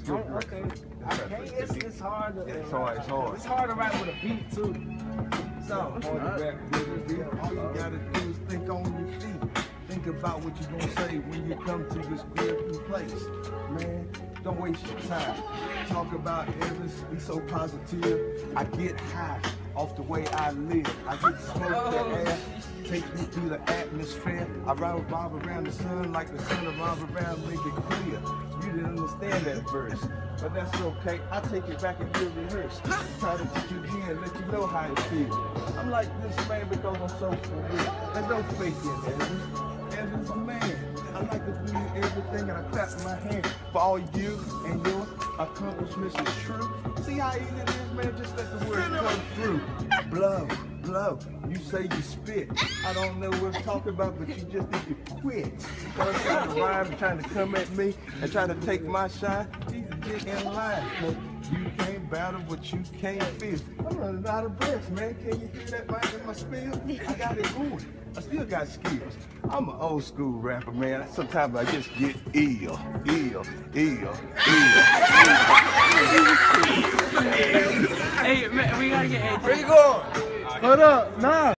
Do Oh, it. okay. I can't, it's, it's hard to. It's hard, it's hard. It's hard to write with a beat too. So. Hard to rap with a beat. All you gotta do is think on your feet. Think about what you're gonna say when you come to this beautiful place. Man, don't waste your time. Talk about Evans, be so positive. I get high off the way I live. I get smoke the oh. air, take me through the atmosphere. I ride revolve around the sun like the sun revolve around, make it clear. That verse, but that's okay. I take it back and do rehearse. Try to teach you again, let you know how it feels. I'm like this man because I'm so for real. And don't fake it, Evans. Evans a man. I like to do everything and I clap my hand for all you and your accomplishments is true. See how easy it is, man? Just let the words come through. Blow, blow. You say you spit. I don't know what I'm talking about, but you just need to quit. Because trying to rhyme, trying to come at me and trying to take my shine. You get in line. You can't battle what you can't feel. I'm running out of breath, man. Can you hear that right in my spill? I got it going. I still got skills. I'm an old school rapper, man. Sometimes I just get ill, ill, ill, ill. Hey, man, we gotta get AJ. Where you going? Hold up, nah.